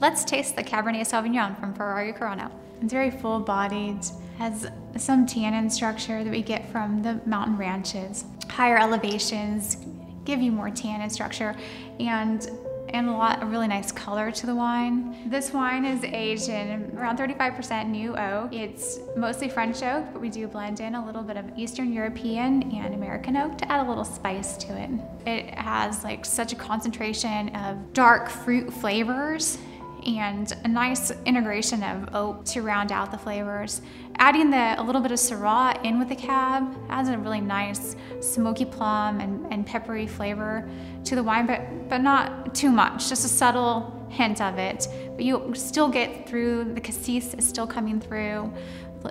Let's taste the Cabernet Sauvignon from Ferrari Carano. It's very full bodied, has some tannin structure that we get from the mountain ranches. Higher elevations give you more tannin structure and and a lot of really nice color to the wine. This wine is aged in around 35% new oak. It's mostly French oak, but we do blend in a little bit of Eastern European and American oak to add a little spice to it. It has like such a concentration of dark fruit flavors and a nice integration of oak to round out the flavors. Adding the, a little bit of Syrah in with the cab adds a really nice smoky plum and, and peppery flavor to the wine, but, but not too much, just a subtle hint of it. But you still get through, the cassis is still coming through,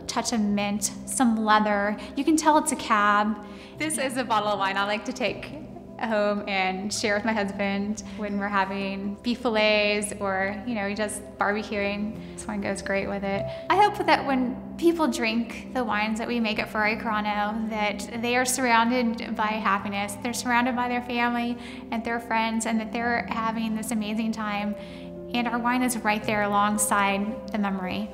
touch of mint, some leather. You can tell it's a cab. This is a bottle of wine I like to take home and share with my husband when we're having beef fillets or, you know, just barbecuing. This wine goes great with it. I hope that when people drink the wines that we make at Ferrari Carano, that they are surrounded by happiness. They're surrounded by their family and their friends and that they're having this amazing time. And our wine is right there alongside the memory.